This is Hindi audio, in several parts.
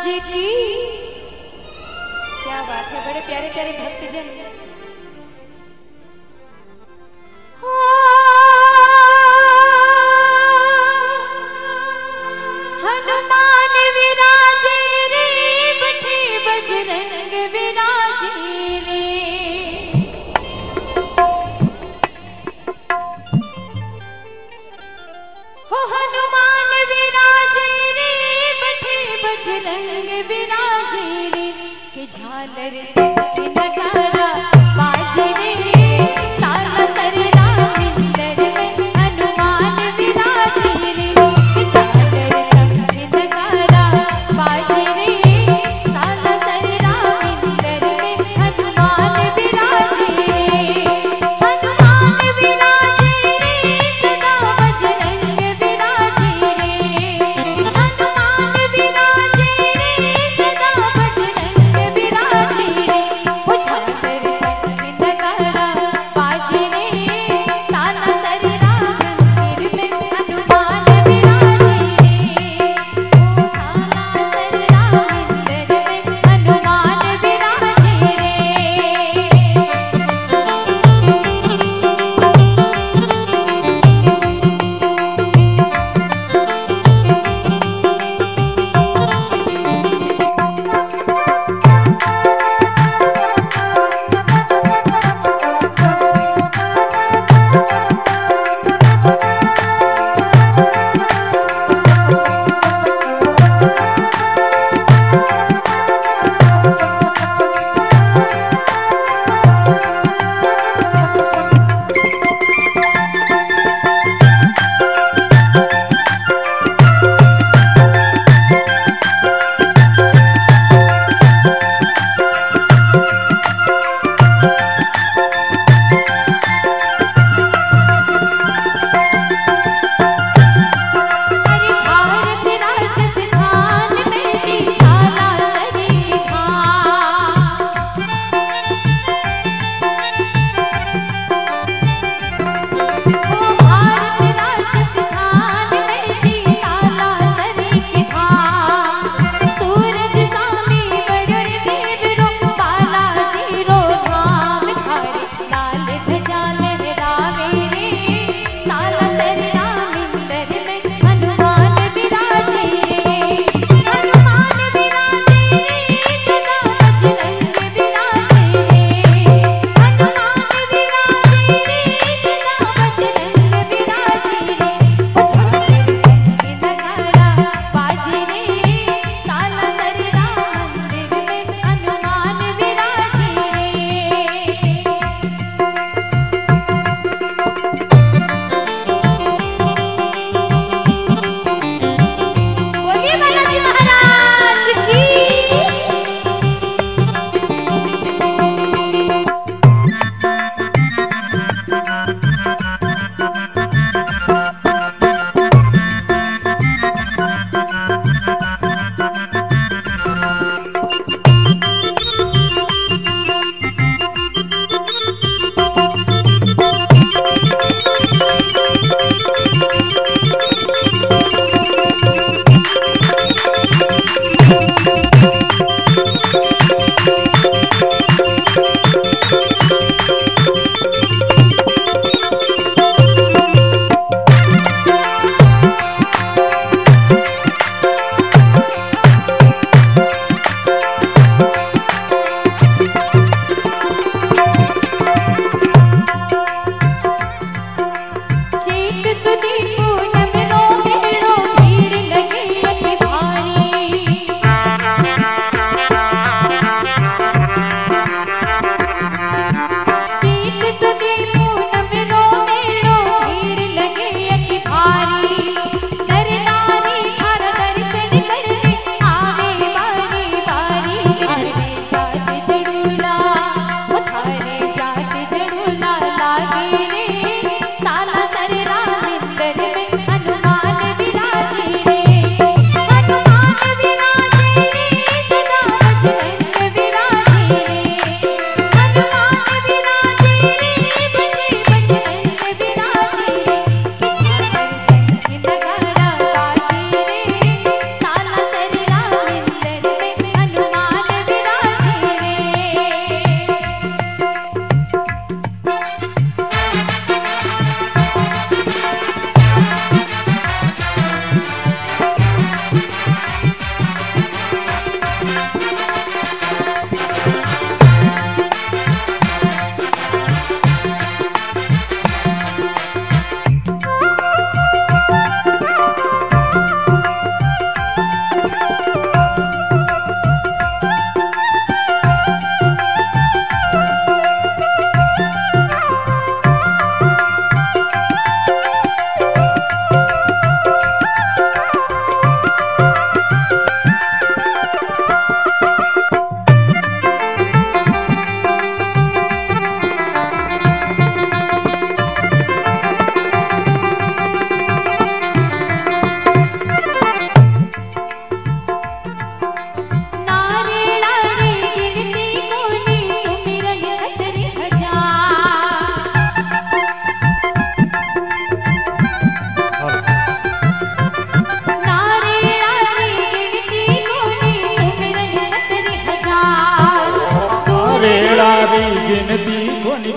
जी की। क्या बात है बड़े प्यारे प्यारे भक्तजन।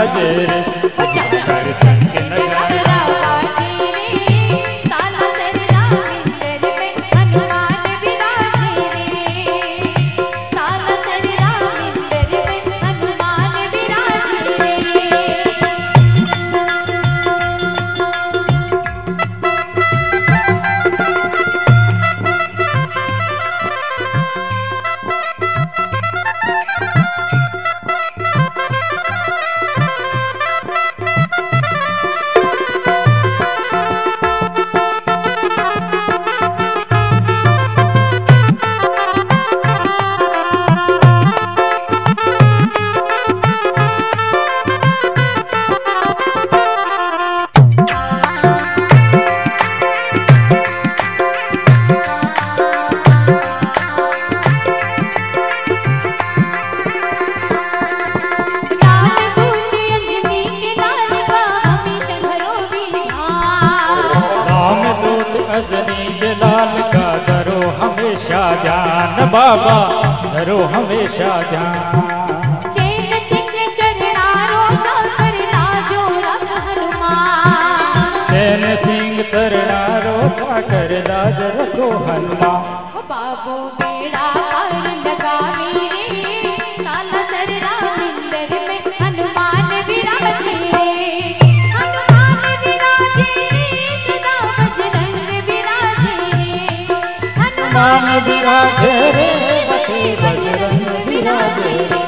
बाजे बाबा धरो हमेशा ध्यान। चैन सिंह चरणारो चाकर जर रखो हनुमान। बाबू श्याम विराजे रे बटे बजरंग विराजे रे